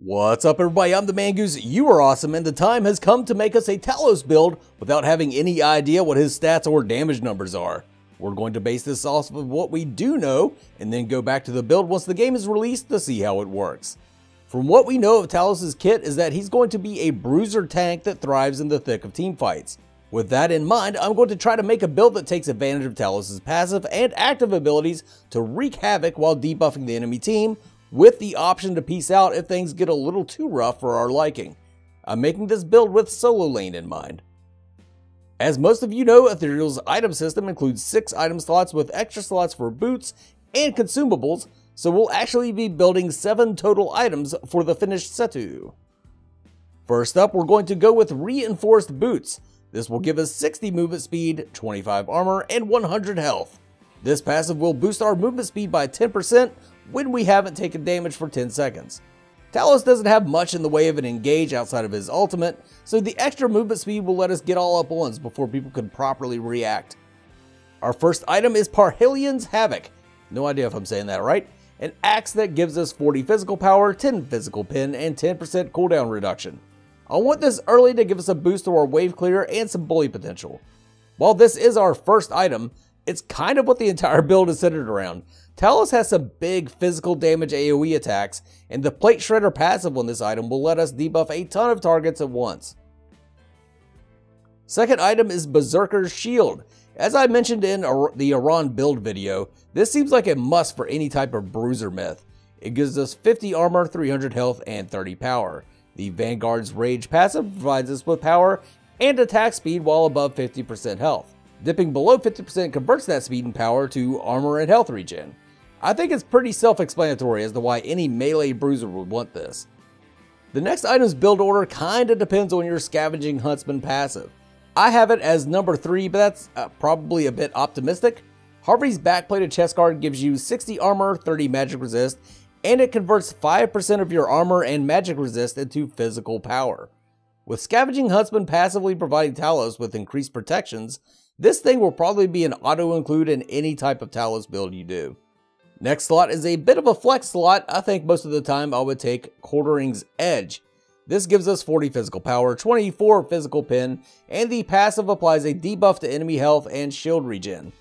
What's up everybody, I'm the Mangoose, you are awesome, and the time has come to make us a Talos build without having any idea what his stats or damage numbers are. We're going to base this off of what we do know, and then go back to the build once the game is released to see how it works. From what we know of Talos' kit is that he's going to be a bruiser tank that thrives in the thick of team fights. With that in mind, I'm going to try to make a build that takes advantage of Talos' passive and active abilities to wreak havoc while debuffing the enemy team, with the option to peace out if things get a little too rough for our liking. I'm making this build with solo lane in mind. As most of you know, Ethereal's item system includes 6 item slots with extra slots for boots and consumables, so we'll actually be building 7 total items for the finished Setu. First up, we're going to go with Reinforced Boots. This will give us 60 movement speed, 25 armor, and 100 health. This passive will boost our movement speed by 10% when we haven't taken damage for 10 seconds. Talos doesn't have much in the way of an engage outside of his ultimate, so the extra movement speed will let us get all up once before people can properly react. Our first item is Parhelian's Havoc. No idea if I'm saying that right. An axe that gives us 40 physical power, 10 physical pen, and 10% cooldown reduction. I want this early to give us a boost to our wave clear and some bully potential. While this is our first item, it's kind of what the entire build is centered around. Talos has some big physical damage AoE attacks, and the Plate Shredder passive on this item will let us debuff a ton of targets at once. Second item is Berserker's Shield. As I mentioned in the Iran build video, this seems like a must for any type of bruiser myth. It gives us 50 armor, 300 health, and 30 power. The Vanguard's Rage passive provides us with power and attack speed while above 50% health. Dipping below 50% converts that speed and power to armor and health regen. I think it's pretty self-explanatory as to why any melee bruiser would want this. The next item's build order kinda depends on your Scavenging Huntsman passive. I have it as number 3, but that's uh, probably a bit optimistic. Harvey's backplated chest guard gives you 60 armor, 30 magic resist, and it converts 5% of your armor and magic resist into physical power. With Scavenging Huntsman passively providing Talos with increased protections, this thing will probably be an auto include in any type of Talos build you do. Next slot is a bit of a flex slot. I think most of the time I would take Quartering's Edge. This gives us 40 physical power, 24 physical pen, and the passive applies a debuff to enemy health and shield regen.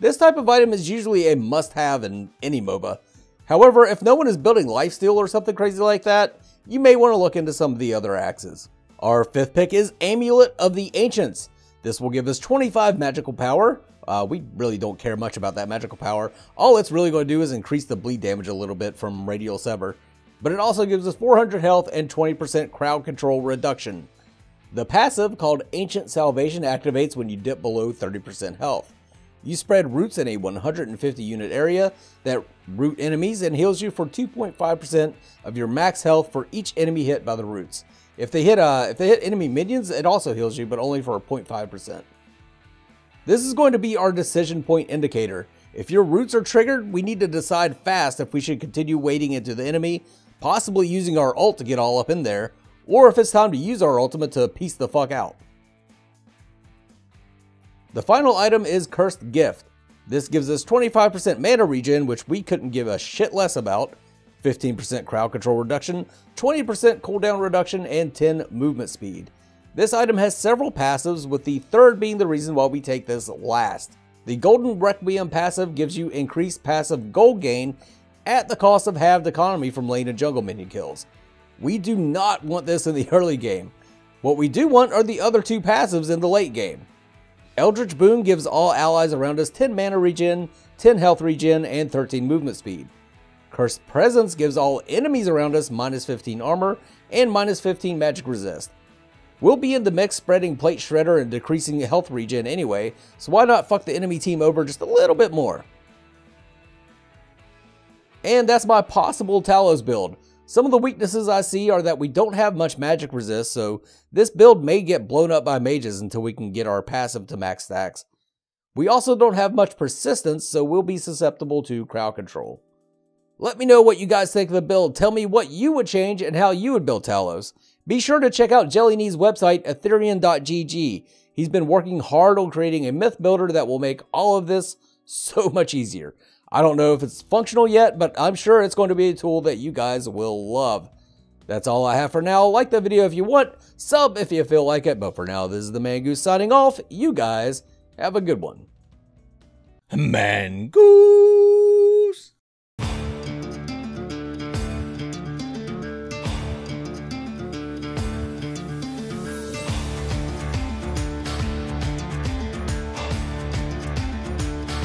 This type of item is usually a must-have in any MOBA. However, if no one is building lifesteal or something crazy like that, you may want to look into some of the other axes. Our fifth pick is Amulet of the Ancients. This will give us 25 magical power. Uh, we really don't care much about that magical power. All it's really going to do is increase the bleed damage a little bit from Radial Sever. But it also gives us 400 health and 20% crowd control reduction. The passive, called Ancient Salvation, activates when you dip below 30% health. You spread roots in a 150 unit area that root enemies and heals you for 2.5% of your max health for each enemy hit by the roots. If they hit uh, if they hit enemy minions, it also heals you, but only for 0.5%. This is going to be our decision point indicator. If your roots are triggered, we need to decide fast if we should continue wading into the enemy, possibly using our ult to get all up in there, or if it's time to use our ultimate to peace the fuck out. The final item is Cursed Gift. This gives us 25% mana regen, which we couldn't give a shit less about, 15% crowd control reduction, 20% cooldown reduction, and 10 movement speed. This item has several passives, with the third being the reason why we take this last. The Golden Requiem passive gives you increased passive gold gain at the cost of halved economy from lane and jungle minion kills. We do not want this in the early game. What we do want are the other two passives in the late game. Eldritch Boon gives all allies around us 10 mana regen, 10 health regen, and 13 movement speed. Cursed Presence gives all enemies around us minus 15 armor and minus 15 magic resist. We'll be in the mix spreading Plate Shredder and decreasing the health regen anyway, so why not fuck the enemy team over just a little bit more? And that's my possible Talos build. Some of the weaknesses I see are that we don't have much magic resist, so this build may get blown up by mages until we can get our passive to max stacks. We also don't have much persistence, so we'll be susceptible to crowd control. Let me know what you guys think of the build. Tell me what you would change and how you would build Talos. Be sure to check out JellyKnee's website, ethereum.gg. He's been working hard on creating a myth builder that will make all of this so much easier. I don't know if it's functional yet, but I'm sure it's going to be a tool that you guys will love. That's all I have for now. Like the video if you want, sub if you feel like it, but for now, this is the Mangoose signing off. You guys have a good one. Mangoose!